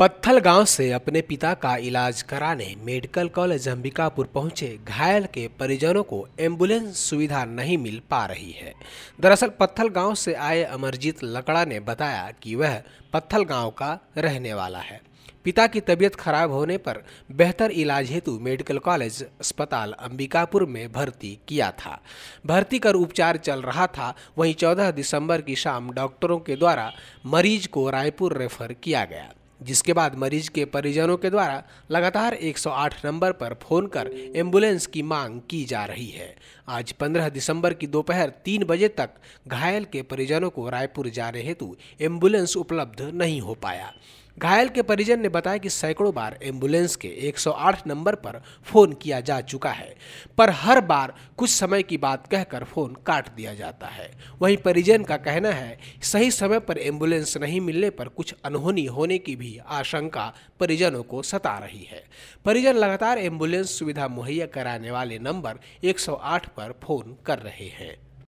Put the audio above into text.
पत्थल गाँव से अपने पिता का इलाज कराने मेडिकल कॉलेज अंबिकापुर पहुँचे घायल के परिजनों को एंबुलेंस सुविधा नहीं मिल पा रही है। दरअसल पत्थल गाँव से आए अमरजीत लकड़ा ने बताया कि वह पत्थल गाँव का रहने वाला है। पिता की तबीयत खराब होने पर बेहतर इलाज हेतु मेडिकल कॉलेज अस्पताल अंबिकापुर में भर्ती किया था। भर्ती कर उपचार चल रहा था। वहीं 14 दिसंबर की शाम डॉक्टरों के द्वारा मरीज़ को रायपुर रेफर किया गया। जिसके बाद मरीज़ के परिजनों के द्वारा लगातार 108 नंबर पर फ़ोन कर एंबुलेंस की मांग की जा रही है। आज 15 दिसंबर की दोपहर तीन बजे तक घायल के परिजनों को रायपुर जाने हेतु एंबुलेंस उपलब्ध नहीं हो पाया। घायल के परिजन ने बताया कि सैकड़ों बार एंबुलेंस के 108 नंबर पर फ़ोन किया जा चुका है, पर हर बार कुछ समय की बात कहकर फ़ोन काट दिया जाता है। वहीं परिजन का कहना है, सही समय पर एंबुलेंस नहीं मिलने पर कुछ अनहोनी होने की भी आशंका परिजनों को सता रही है। परिजन लगातार एंबुलेंस सुविधा मुहैया कराने वाले नंबर 108 पर फ़ोन कर रहे हैं।